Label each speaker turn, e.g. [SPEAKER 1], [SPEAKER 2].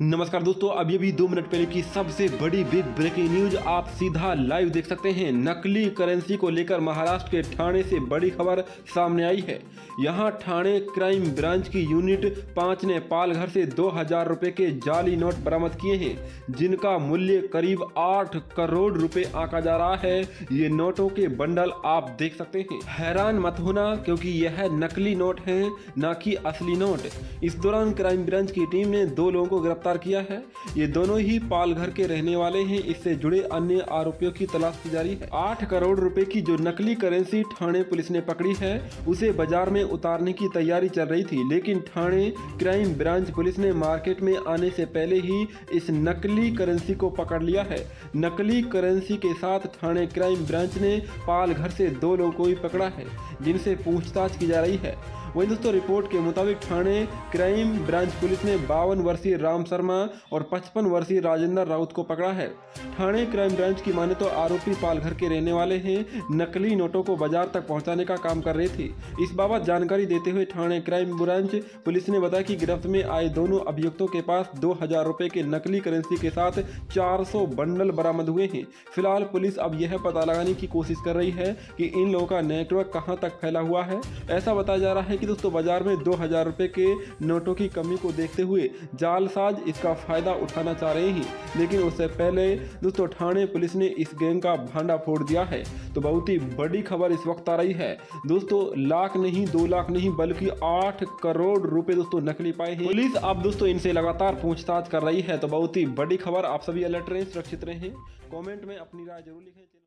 [SPEAKER 1] नमस्कार दोस्तों, अभी अभी दो मिनट पहले की सबसे बड़ी बिग ब्रेकिंग न्यूज़ आप सीधा लाइव देख सकते हैं। नकली करेंसी को लेकर महाराष्ट्र के ठाणे से बड़ी खबर सामने आई है। यहाँ ठाणे क्राइम ब्रांच की यूनिट पाँच ने पालघर से दो हज़ार रुपए के जाली नोट बरामद किए हैं, जिनका मूल्य करीब आठ करोड़ रुपए आंका जा रहा है। ये नोटों के बंडल आप देख सकते हैं। हैरान मत होना, क्योंकि यह नकली नोट है, न कि असली नोट। इस दौरान क्राइम ब्रांच की टीम ने दो लोगों को गिरफ़्तार किया है। ये दोनों ही पालघर के रहने वाले हैं। इससे जुड़े अन्य आरोपियों की तलाश की जा रही है। आठ करोड़ रुपए की जो नकली करेंसी ठाणे पुलिस ने पकड़ी है, उसे बाज़ार में उतारने की तैयारी चल रही थी, लेकिन ठाणे क्राइम ब्रांच पुलिस ने मार्केट में आने से पहले ही इस नकली करेंसी को पकड़ लिया है। नकली करेंसी के साथ थाने क्राइम ब्रांच ने पालघर से दो लोगों को भी पकड़ा है, जिनसे पूछताछ की जा रही है। वहीं दोस्तों रिपोर्ट के मुताबिक थाने क्राइम ब्रांच पुलिस ने बावन वर्षीय राम शर्मा और पचपन वर्षीय राजेंद्र राउत को पकड़ा है। थाने क्राइम ब्रांच की माने तो आरोपी पालघर के रहने वाले हैं, नकली नोटों को बाज़ार तक पहुँचाने का काम कर रहे थे। इस बाबत जानकारी देते हुए थाने क्राइम ब्रांच पुलिस ने बताया कि गिरफ्त में आए दोनों अभियुक्तों के पास दो हज़ार के नकली करेंसी के साथ 400 बंडल बरामद हुए हैं। फ़िलहाल पुलिस अब यह पता लगाने की कोशिश कर रही है कि इन लोगों का नेटवर्क कहाँ तक फैला हुआ है। ऐसा बताया जा रहा है कि दोस्तों, बाज़ार में दो हज़ार रुपए के नोटों की कमी को देखते हुए जालसाज इसका फ़ायदा उठाना चाह रहे हैं। लेकिन उससे पहले, दोस्तों, ठाणे पुलिस ने इस गैंग का भांडा फोड़ दिया है। तो बहुत ही बड़ी खबर इस वक्त आ रही है। दोस्तों, लाख नहीं, दो लाख नहीं, बल्कि आठ करोड़ रुपए, दोस्तों, नकली पाए हैं। पुलिस अब, दोस्तों, इनसे लगातार पूछताछ कर रही है। तो बहुत ही बड़ी खबर, आप सभी अलर्ट रहें, सुरक्षित रहें। कॉमेंट में अपनी राय ज़रूर लिखें।